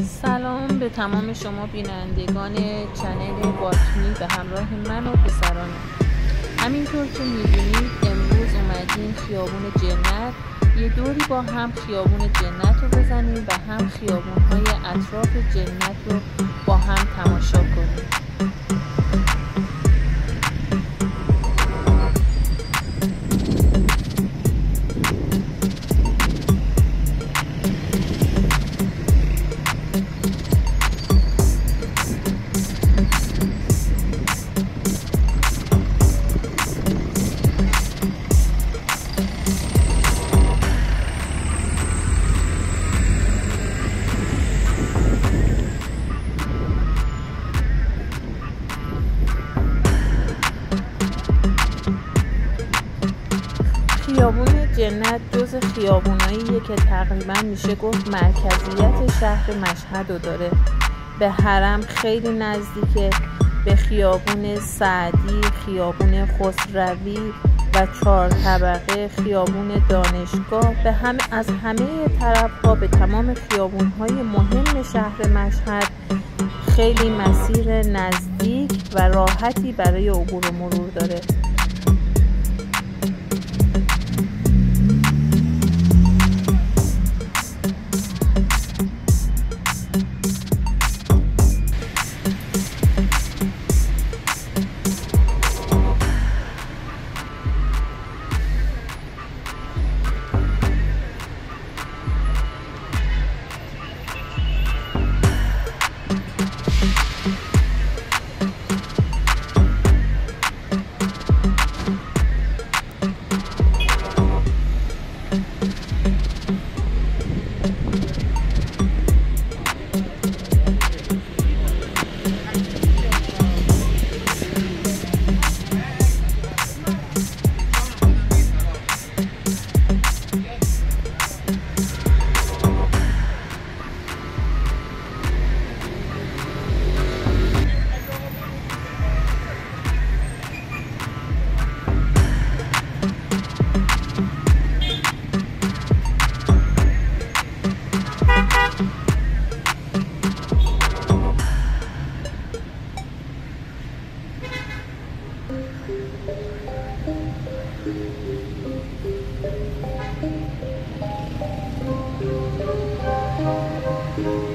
سلام به تمام شما بینندگان چنل باتمی به همراه من و پسرانم. همینطور که می‌بینید امروز اومدیم خیابون جنت. یه دوری با هم خیابون جنت رو بزنیم و هم خیابون های اطراف جنت رو با هم تماشا کنیم. جنت جز خیابوناییه که تقریبا میشه گفت مرکزیت شهر مشهد رو داره. به حرم خیلی نزدیکه. به خیابون سعدی، خیابون خسروی و چهار طبقه خیابون دانشگاه. به هم از همه طرف ها به تمام خیابون های مهم شهر مشهد خیلی مسیر نزدیک و راحتی برای عبور و مرور داره. خیابون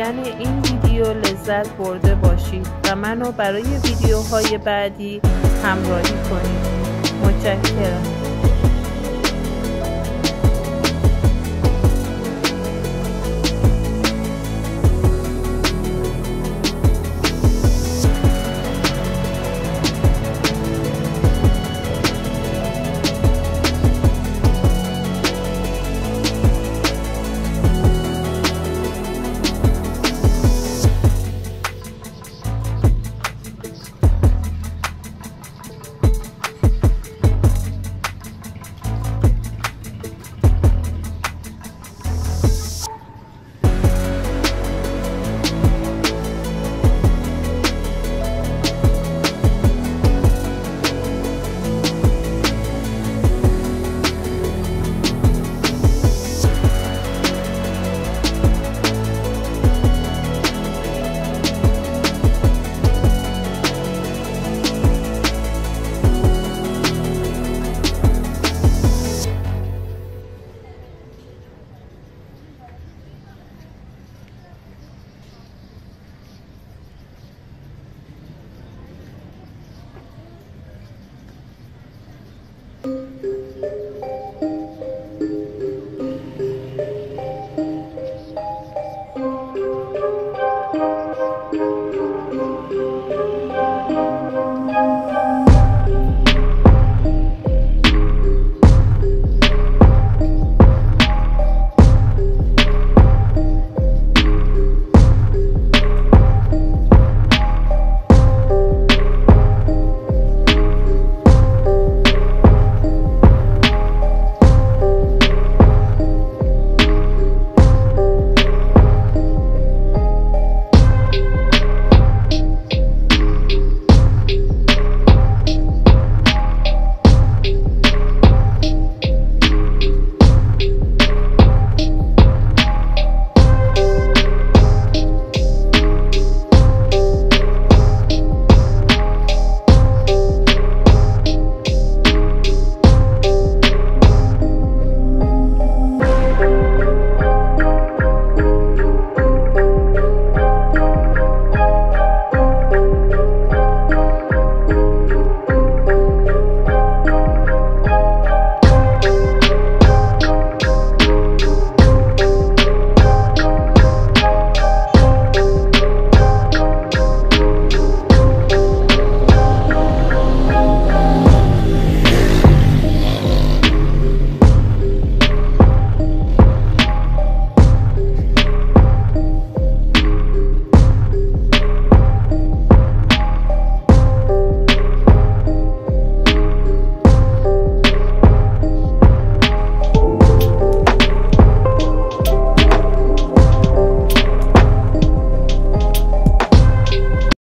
دیدن این ویدیو لذت برده باشید و منو برای ویدیوهای بعدی همراهی کنید. متشکرم.